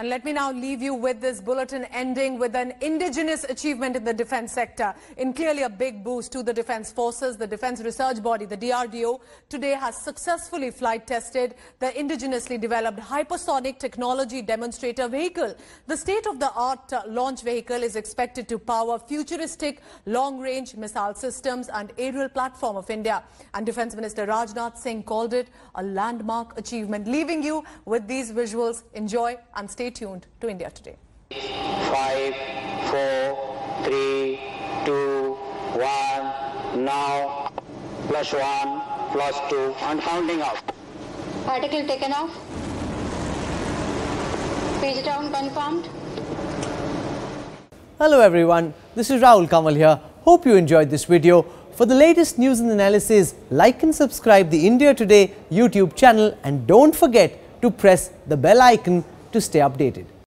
And let me now leave you with this bulletin ending with an indigenous achievement in the defense sector. In clearly a big boost to the defense forces, the defense research body, the DRDO, today has successfully flight tested the indigenously developed hypersonic technology demonstrator vehicle. The state-of-the-art uh, launch vehicle is expected to power futuristic long-range missile systems and aerial platform of India. And Defense Minister Rajnath Singh called it a landmark achievement. Leaving you with these visuals. Enjoy and stay tuned to India Today. Five, four, three, two, one. Now, plus one, plus two, and counting up. Particle taken off. Page down confirmed. Hello everyone, this is Rahul Kanwal here. Hope you enjoyed this video. For the latest news and analysis, like and subscribe the India Today YouTube channel and don't forget to press the bell icon to stay updated.